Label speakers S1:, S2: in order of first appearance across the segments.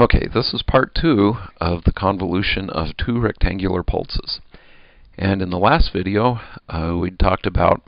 S1: Okay, this is part two of the convolution of two rectangular pulses. And in the last video, uh, we talked about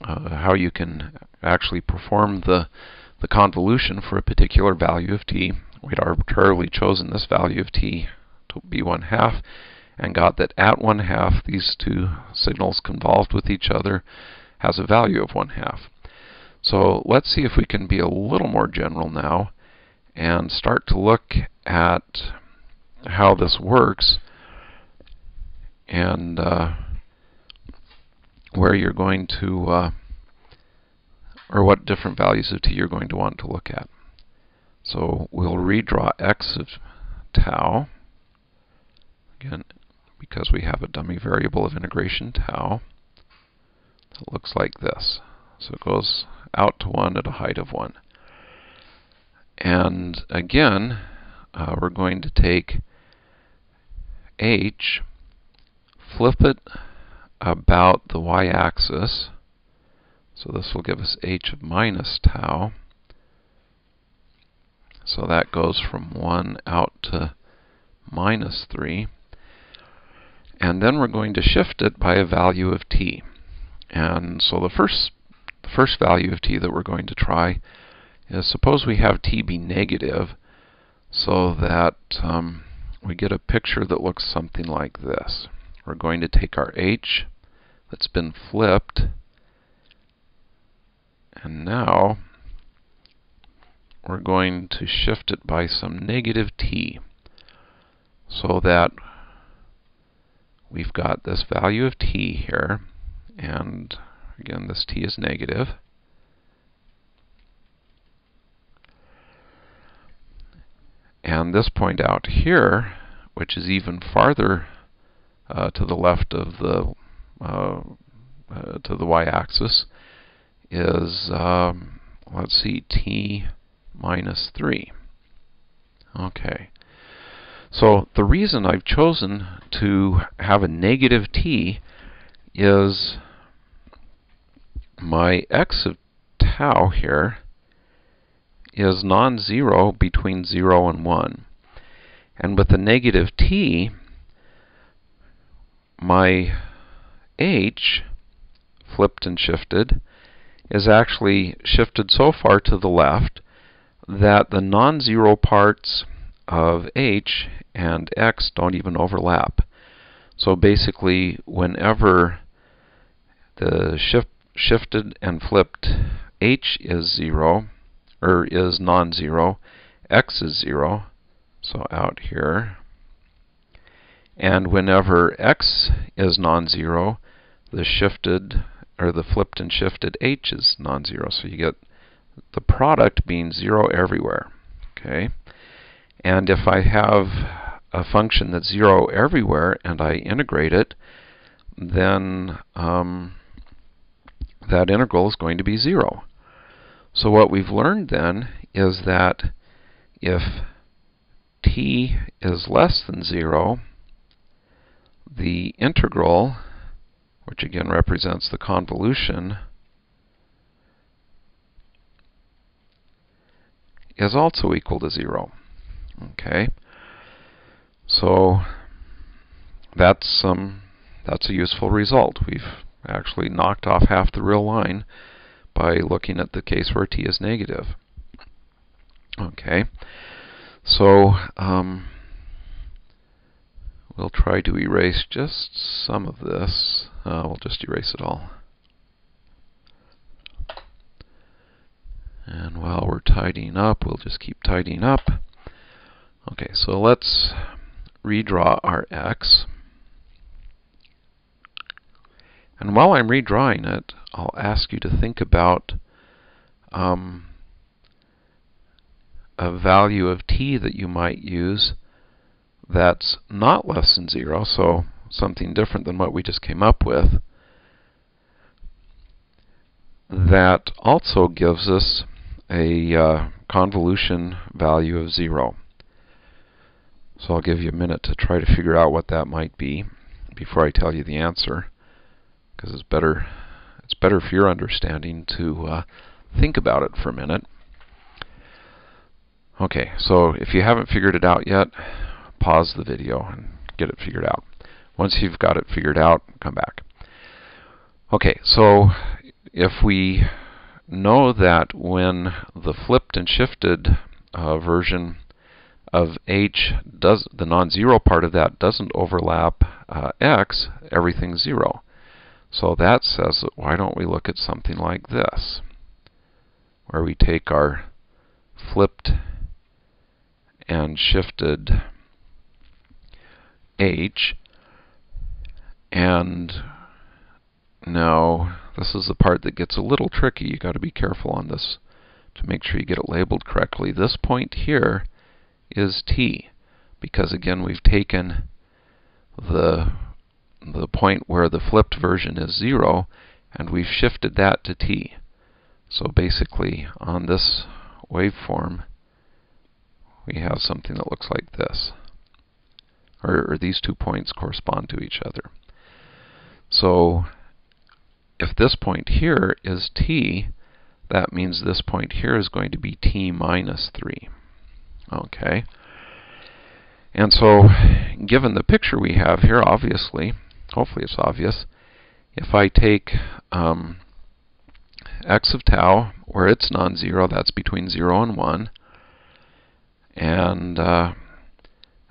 S1: uh, how you can actually perform the, the convolution for a particular value of t. We'd arbitrarily chosen this value of t to be 1 half and got that at 1 half these two signals convolved with each other has a value of 1 half. So let's see if we can be a little more general now and start to look at how this works and uh, where you're going to, uh, or what different values of t you're going to want to look at. So we'll redraw x of tau, again, because we have a dummy variable of integration tau. It looks like this. So it goes out to 1 at a height of 1. And again, uh, we're going to take h, flip it about the y-axis. So this will give us h of minus tau. So that goes from 1 out to minus 3. And then we're going to shift it by a value of t. And so the first, the first value of t that we're going to try is suppose we have t be negative so that um, we get a picture that looks something like this. We're going to take our h that's been flipped and now we're going to shift it by some negative t so that we've got this value of t here and again this t is negative And this point out here, which is even farther uh, to the left of the uh, uh, to the y-axis, is um, let's see, t minus 3. Okay. So the reason I've chosen to have a negative t is my x of tau here is non-zero between 0 and 1. And with a negative t, my h, flipped and shifted, is actually shifted so far to the left that the non-zero parts of h and x don't even overlap. So basically, whenever the shift, shifted and flipped h is 0, or is non-zero. x is 0, so out here. And whenever x is non-zero, the shifted or the flipped and shifted h is non-zero. So you get the product being 0 everywhere. Okay? And if I have a function that's 0 everywhere and I integrate it, then um, that integral is going to be 0. So what we've learned then is that if t is less than 0, the integral, which again represents the convolution, is also equal to 0. Okay, so that's um, that's a useful result. We've actually knocked off half the real line by looking at the case where t is negative. Okay, so um, we'll try to erase just some of this. Uh, we'll just erase it all. And while we're tidying up, we'll just keep tidying up. Okay, so let's redraw our x. And while I'm redrawing it, I'll ask you to think about um, a value of t that you might use that's not less than 0, so something different than what we just came up with, that also gives us a uh, convolution value of 0. So I'll give you a minute to try to figure out what that might be before I tell you the answer because it's better it's better for your understanding to uh, think about it for a minute. Okay, so if you haven't figured it out yet, pause the video and get it figured out. Once you've got it figured out, come back. Okay, so if we know that when the flipped and shifted uh, version of h does the non-zero part of that doesn't overlap uh, x, everything's zero. So that says that why don't we look at something like this, where we take our flipped and shifted h and now this is the part that gets a little tricky. You've got to be careful on this to make sure you get it labeled correctly. This point here is t because again we've taken the the point where the flipped version is 0 and we've shifted that to t. So basically on this waveform we have something that looks like this. Or, or these two points correspond to each other. So if this point here is t, that means this point here is going to be t minus 3. Okay. And so, given the picture we have here, obviously, hopefully it's obvious, if I take um, x of tau, where it's non-zero, that's between 0 and 1, and uh,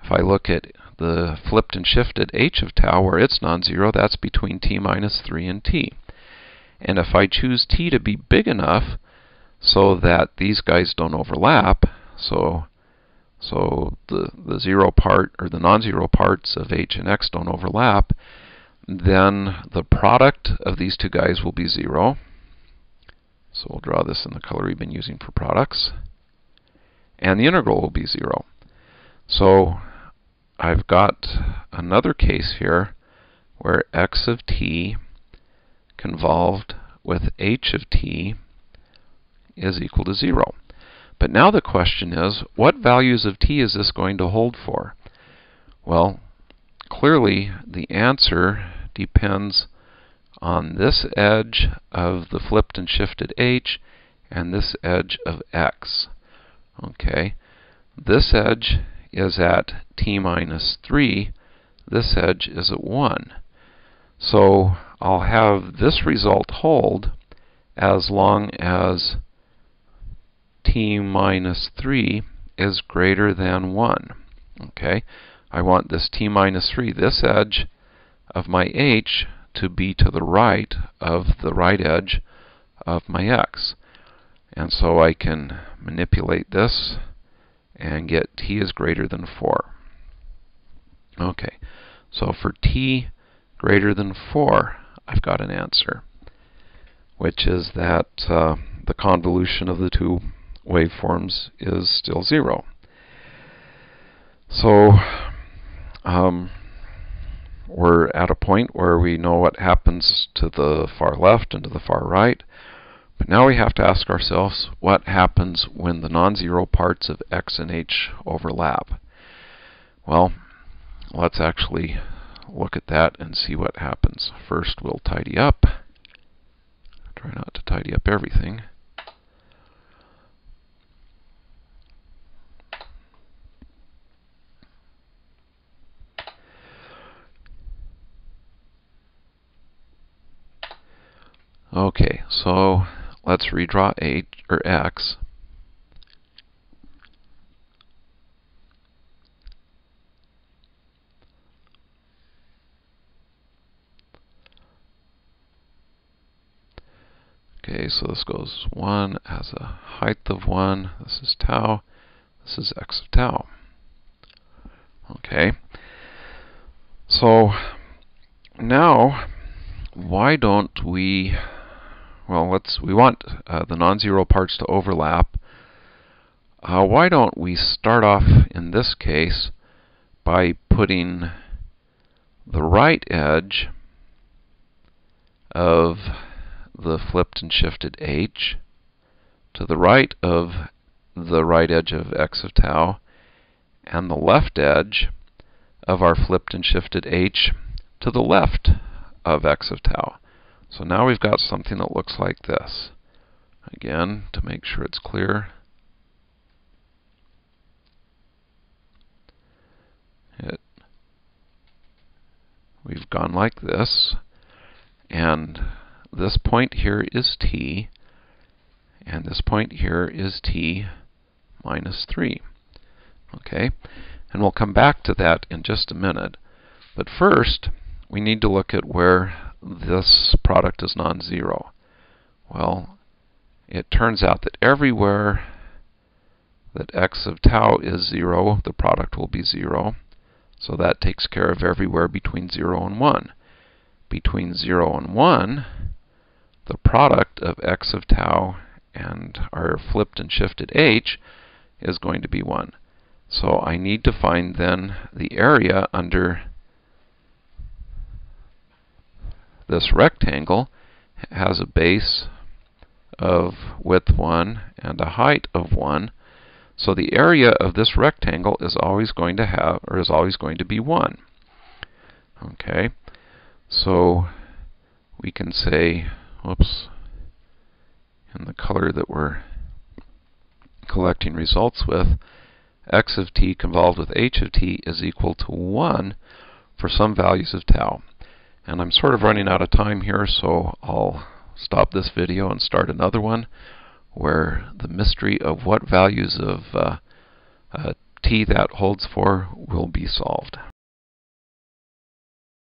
S1: if I look at the flipped and shifted h of tau, where it's non-zero, that's between t minus 3 and t. And if I choose t to be big enough so that these guys don't overlap, so so the, the zero part or the non-zero parts of h and x don't overlap, then the product of these two guys will be zero. So we'll draw this in the color we've been using for products. And the integral will be zero. So I've got another case here where x of t convolved with h of t is equal to 0. But now the question is, what values of t is this going to hold for? Well, clearly the answer depends on this edge of the flipped and shifted h and this edge of x. Okay, this edge is at t minus 3, this edge is at 1. So I'll have this result hold as long as t minus 3 is greater than 1. Okay, I want this t minus 3, this edge of my h, to be to the right of the right edge of my x. And so I can manipulate this and get t is greater than 4. Okay, so for t greater than 4, I've got an answer, which is that uh, the convolution of the two waveforms is still zero. So um, we're at a point where we know what happens to the far left and to the far right. But now we have to ask ourselves what happens when the non-zero parts of x and h overlap. Well, let's actually look at that and see what happens. First, we'll tidy up. Try not to tidy up everything. Okay, so let's redraw h or x. Okay, so this goes 1 has a height of 1. This is tau. This is x of tau. Okay. So now, why don't we well, let's we want uh, the non-zero parts to overlap. Uh, why don't we start off in this case by putting the right edge of the flipped and shifted h to the right of the right edge of x of tau and the left edge of our flipped and shifted h to the left of x of tau. So now we've got something that looks like this. Again, to make sure it's clear, it, we've gone like this, and this point here is t, and this point here is t minus 3. Okay, and we'll come back to that in just a minute. But first, we need to look at where this product is non-zero. Well, it turns out that everywhere that x of tau is 0, the product will be 0. So that takes care of everywhere between 0 and 1. Between 0 and 1, the product of x of tau and our flipped and shifted h is going to be 1. So I need to find then the area under this rectangle has a base of width 1 and a height of 1. So the area of this rectangle is always going to have, or is always going to be 1. Okay, so we can say, whoops, in the color that we're collecting results with, x of t convolved with h of t is equal to 1 for some values of tau. And I'm sort of running out of time here, so I'll stop this video and start another one where the mystery of what values of uh, uh, t that holds for will be solved.